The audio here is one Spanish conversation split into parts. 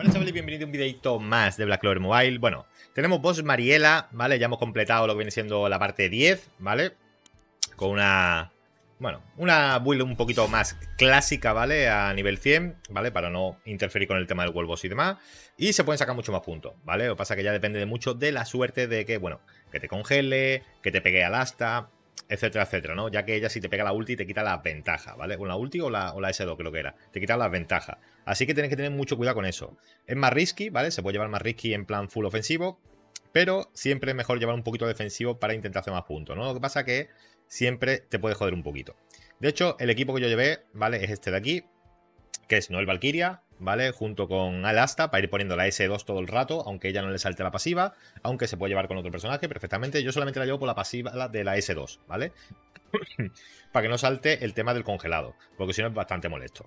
Buenas chavales y bienvenidos a un videito más de Black Clover Mobile. Bueno, tenemos boss Mariela, ¿vale? Ya hemos completado lo que viene siendo la parte 10, ¿vale? Con una... Bueno, una build un poquito más clásica, ¿vale? A nivel 100, ¿vale? Para no interferir con el tema del World Boss y demás. Y se pueden sacar mucho más puntos, ¿vale? Lo que pasa es que ya depende de mucho de la suerte de que, bueno, que te congele, que te pegue al asta, etcétera, etcétera, ¿no? Ya que ella si te pega la ulti te quita la ventaja, ¿vale? O la ulti o la, o la S2 creo que era. Te quita las ventajas. Así que tienes que tener mucho cuidado con eso. Es más risky, ¿vale? Se puede llevar más risky en plan full ofensivo. Pero siempre es mejor llevar un poquito defensivo para intentar hacer más puntos, ¿no? Lo que pasa que siempre te puede joder un poquito. De hecho, el equipo que yo llevé, ¿vale? Es este de aquí. Que es Noel Valkyria, ¿vale? Junto con Alasta para ir poniendo la S2 todo el rato, aunque ella no le salte la pasiva, aunque se puede llevar con otro personaje perfectamente. Yo solamente la llevo por la pasiva de la S2, ¿vale? para que no salte el tema del congelado, porque si no es bastante molesto.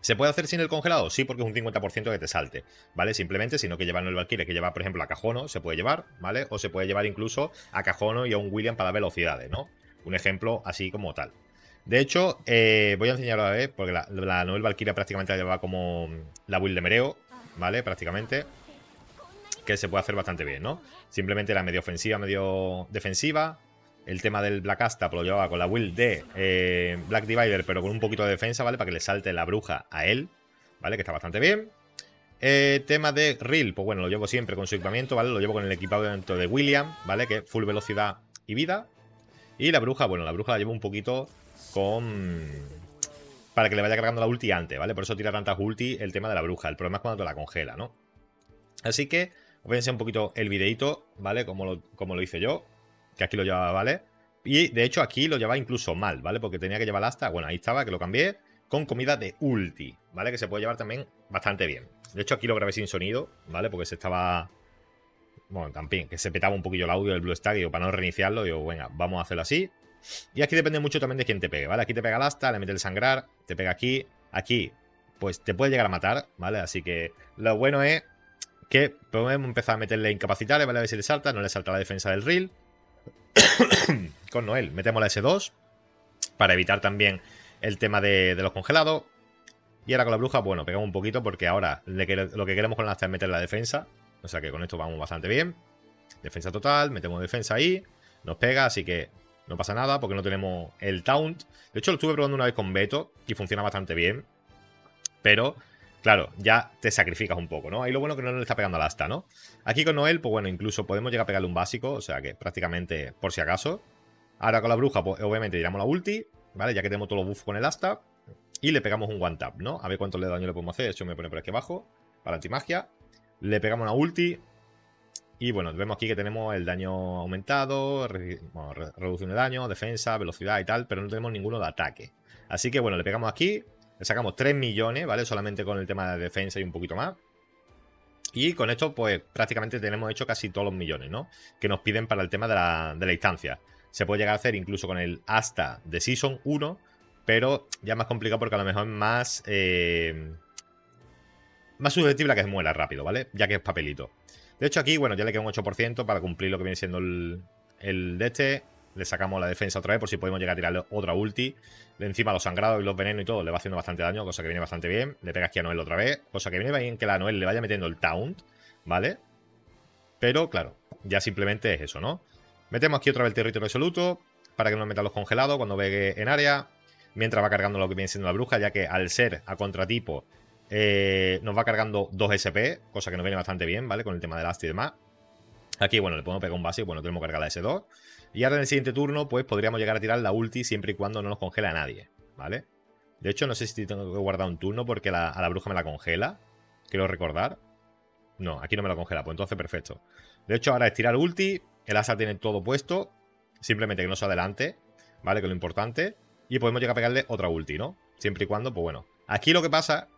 ¿Se puede hacer sin el congelado? Sí, porque es un 50% que te salte, ¿vale? Simplemente, sino que llevan el Valkyrie, que lleva, por ejemplo, a Cajono, se puede llevar, ¿vale? O se puede llevar incluso a Cajono y a un William para velocidades, ¿no? Un ejemplo así como tal. De hecho, eh, voy a enseñarlo a ver, porque la, la Noel Valkyria prácticamente la lleva como la build de mereo, ¿vale? Prácticamente. Que se puede hacer bastante bien, ¿no? Simplemente la medio ofensiva, medio defensiva. El tema del Black Asta pues lo llevaba con la build de eh, Black Divider, pero con un poquito de defensa, ¿vale? Para que le salte la bruja a él, ¿vale? Que está bastante bien. Eh, tema de Reel, pues bueno, lo llevo siempre con su equipamiento, ¿vale? Lo llevo con el equipamiento de William, ¿vale? Que es full velocidad y vida. Y la bruja, bueno, la bruja la llevo un poquito con... Para que le vaya cargando la ulti antes, ¿vale? Por eso tira tantas ulti el tema de la bruja. El problema es cuando te la congela, ¿no? Así que voy un poquito el videito, ¿vale? Como lo, como lo hice yo. Que aquí lo llevaba, ¿vale? Y de hecho aquí lo llevaba incluso mal, ¿vale? Porque tenía que llevar hasta... Bueno, ahí estaba, que lo cambié. Con comida de ulti, ¿vale? Que se puede llevar también bastante bien. De hecho aquí lo grabé sin sonido, ¿vale? Porque se estaba... Bueno, también, que se petaba un poquillo el audio del Blue Stack. Y para no reiniciarlo, digo, venga, vamos a hacerlo así. Y aquí depende mucho también de quién te pegue, ¿vale? Aquí te pega el asta, le mete el sangrar, te pega aquí, aquí, pues te puede llegar a matar, ¿vale? Así que lo bueno es que podemos empezar a meterle incapacitares, ¿vale? A ver si le salta, no le salta la defensa del reel. Con Noel, metemos la S2 para evitar también el tema de, los congelados. Y ahora con la bruja, bueno, pegamos un poquito porque ahora lo que queremos con la asta es meter la defensa. O sea que con esto vamos bastante bien. Defensa total, metemos defensa ahí, nos pega, así que no pasa nada porque no tenemos el taunt. De hecho, lo estuve probando una vez con Beto y funciona bastante bien. Pero, claro, ya te sacrificas un poco, ¿no? Ahí lo bueno que no le está pegando al asta, ¿no? Aquí con Noel, pues bueno, incluso podemos llegar a pegarle un básico, o sea que prácticamente por si acaso. Ahora con la bruja, pues obviamente tiramos la ulti, ¿vale? Ya que tenemos todos los buffs con el asta. Y le pegamos un one tap, ¿no? A ver cuánto de daño le podemos hacer. Hecho, me pone por aquí abajo. Para antimagia. Le pegamos una ulti. Y bueno, vemos aquí que tenemos el daño aumentado, reducción de daño, defensa, velocidad y tal, pero no tenemos ninguno de ataque. Así que bueno, le pegamos aquí, le sacamos 3 millones, ¿vale? Solamente con el tema de defensa y un poquito más. Y con esto, pues prácticamente tenemos hecho casi todos los millones, ¿no? Que nos piden para el tema de la, de la instancia. Se puede llegar a hacer incluso con el hasta de Season 1, pero ya más complicado porque a lo mejor es más... Eh, más susceptible a que se muera rápido, ¿vale? Ya que es papelito. De hecho, aquí, bueno, ya le queda un 8% para cumplir lo que viene siendo el, el de este. Le sacamos la defensa otra vez por si podemos llegar a tirarle otra ulti. De encima los sangrados y los venenos y todo le va haciendo bastante daño, cosa que viene bastante bien. Le pega aquí a Noel otra vez, cosa que viene bien que la Noel le vaya metiendo el taunt, ¿vale? Pero, claro, ya simplemente es eso, ¿no? Metemos aquí otra vez el territorio resoluto para que no nos meta los congelados cuando vegue en área. Mientras va cargando lo que viene siendo la bruja, ya que al ser a contratipo eh, nos va cargando 2 SP, cosa que nos viene bastante bien, ¿vale? Con el tema del ast y demás. Aquí, bueno, le podemos pegar un base, bueno, tenemos cargar la S2. Y ahora en el siguiente turno, pues podríamos llegar a tirar la ulti siempre y cuando no nos congela a nadie, ¿vale? De hecho, no sé si tengo que guardar un turno porque a la bruja me la congela. Quiero recordar. No, aquí no me la congela, pues entonces perfecto. De hecho, ahora es tirar ulti, el asa tiene todo puesto, simplemente que no se adelante, ¿vale? Que es lo importante. Y podemos llegar a pegarle otra ulti, ¿no? Siempre y cuando, pues bueno. Aquí lo que pasa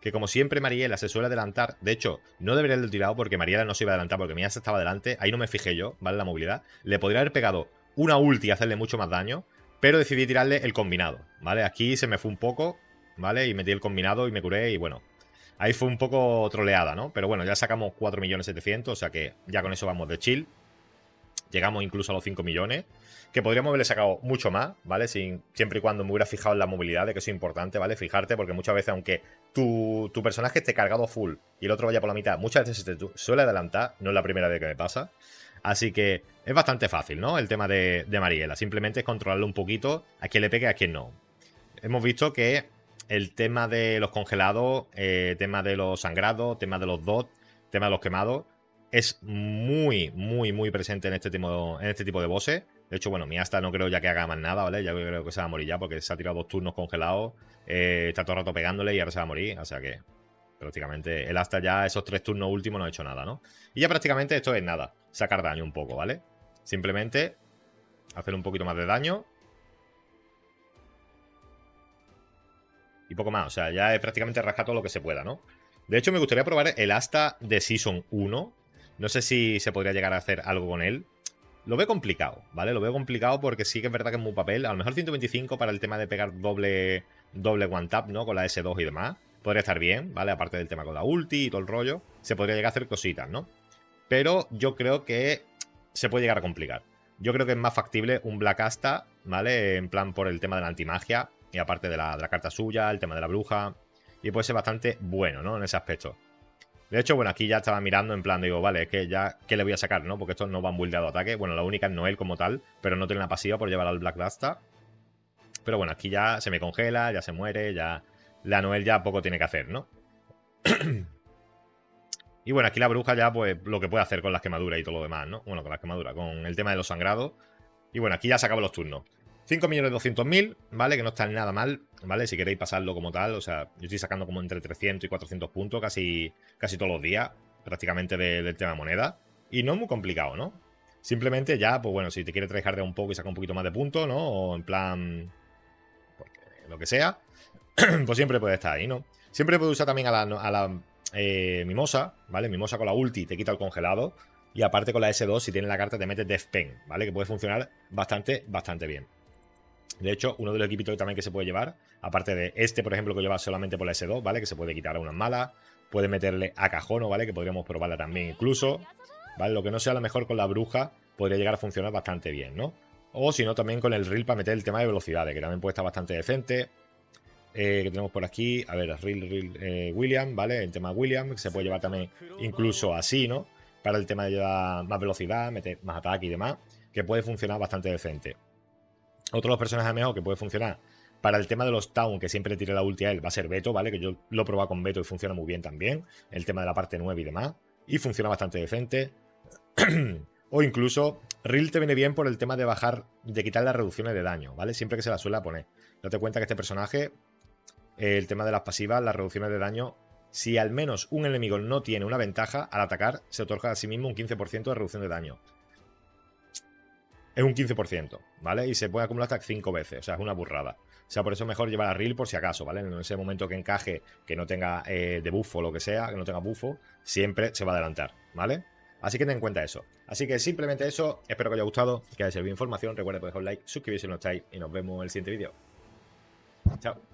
que como siempre Mariela se suele adelantar. De hecho, no debería haberlo tirado porque Mariela no se iba a adelantar porque Miyasa estaba adelante. Ahí no me fijé yo, ¿vale? La movilidad. Le podría haber pegado una ulti y hacerle mucho más daño, pero decidí tirarle el combinado, ¿vale? Aquí se me fue un poco, ¿vale? Y metí el combinado y me curé y bueno. Ahí fue un poco troleada, ¿no? Pero bueno, ya sacamos 4.700.000, o sea que ya con eso vamos de chill. Llegamos incluso a los 5 millones. Que podríamos haberle sacado mucho más, ¿vale? Sin, siempre y cuando me hubiera fijado en la movilidad, de que eso es importante, ¿vale? Fijarte, porque muchas veces, aunque tu, tu personaje esté cargado full y el otro vaya por la mitad, muchas veces se te suele adelantar. No es la primera vez que me pasa. Así que es bastante fácil, ¿no? El tema de, de Mariela. Simplemente es controlarlo un poquito a quien le pegue a quien no. Hemos visto que el tema de los congelados, eh, tema de los sangrados, tema de los dots, tema de los quemados, es muy, muy, muy presente en este tipo, en este tipo de bosses. De hecho, bueno, mi hasta no creo ya que haga más nada, ¿vale? Ya creo que se va a morir ya porque se ha tirado dos turnos congelados, eh, está todo el rato pegándole y ahora se va a morir. O sea que prácticamente el hasta ya esos tres turnos últimos no ha hecho nada, ¿no? Y ya prácticamente esto es nada, sacar daño un poco, ¿vale? Simplemente hacer un poquito más de daño. Y poco más, o sea, ya es prácticamente rascar todo lo que se pueda, ¿no? De hecho, me gustaría probar el hasta de Season 1. No sé si se podría llegar a hacer algo con él. Lo veo complicado, ¿vale? Lo veo complicado porque sí que es verdad que es muy papel. A lo mejor 125 para el tema de pegar doble, doble one tap, ¿no? Con la S2 y demás. Podría estar bien, ¿vale? Aparte del tema con la ulti y todo el rollo. Se podría llegar a hacer cositas, ¿no? Pero yo creo que se puede llegar a complicar. Yo creo que es más factible un Black Asta, ¿vale? En plan por el tema de la antimagia. Y aparte de la, de la carta suya, el tema de la bruja. Y puede ser bastante bueno, ¿no? En ese aspecto. De hecho, bueno, aquí ya estaba mirando en plan, digo, vale, es que ya, ¿qué le voy a sacar, no? Porque estos no van buildeado ataque. Bueno, la única es Noel como tal, pero no tiene la pasiva por llevar al Black Dasta. Pero bueno, aquí ya se me congela, ya se muere, ya... La Noel ya poco tiene que hacer, ¿no? y bueno, aquí la bruja ya, pues, lo que puede hacer con las quemaduras y todo lo demás, ¿no? Bueno, con las quemaduras, con el tema de los sangrados. Y bueno, aquí ya se acaban los turnos. 5.200.000, ¿vale? Que no está nada mal, ¿vale? Si queréis pasarlo como tal, o sea, yo estoy sacando como entre 300 y 400 puntos casi, casi todos los días, prácticamente del tema moneda. Y no es muy complicado, ¿no? Simplemente ya, pues bueno, si te quieres de un poco y sacar un poquito más de puntos, ¿no? O en plan... Porque, lo que sea, pues siempre puede estar ahí, ¿no? Siempre puede usar también a la, a la eh, Mimosa, ¿vale? Mimosa con la ulti te quita el congelado. Y aparte con la S2, si tienes la carta, te metes Death Pen, ¿vale? Que puede funcionar bastante, bastante bien. De hecho, uno de los equipitos también que se puede llevar, aparte de este, por ejemplo, que lleva solamente por la S2, ¿vale? Que se puede quitar a unas malas. Puede meterle a Cajono, ¿vale? Que podríamos probarla también incluso. ¿Vale? Lo que no sea lo mejor con la bruja podría llegar a funcionar bastante bien, ¿no? O si no, también con el reel para meter el tema de velocidades, que también puede estar bastante decente. Eh, que tenemos por aquí, a ver, reel, reel eh, William, ¿vale? El tema William, que se puede llevar también incluso así, ¿no? Para el tema de llevar más velocidad, meter más ataque y demás, que puede funcionar bastante decente. Otro de los personajes mejor que puede funcionar para el tema de los Town, que siempre le tire la ulti a él, va a ser Beto, ¿vale? Que yo lo he probado con Beto y funciona muy bien también. El tema de la parte 9 y demás. Y funciona bastante decente. o incluso, Ril te viene bien por el tema de bajar, de quitar las reducciones de daño, ¿vale? Siempre que se la suele poner. Date cuenta que este personaje, el tema de las pasivas, las reducciones de daño, si al menos un enemigo no tiene una ventaja, al atacar se otorga a sí mismo un 15% de reducción de daño es un 15%, ¿vale? Y se puede acumular hasta 5 veces, o sea, es una burrada. O sea, por eso es mejor llevar a Reel por si acaso, ¿vale? En ese momento que encaje, que no tenga eh, o lo que sea, que no tenga buffo, siempre se va a adelantar, ¿vale? Así que ten en cuenta eso. Así que simplemente eso, espero que os haya gustado, que haya servido información. Recuerda dejar un like, suscribirse si no estáis y nos vemos en el siguiente vídeo. Chao.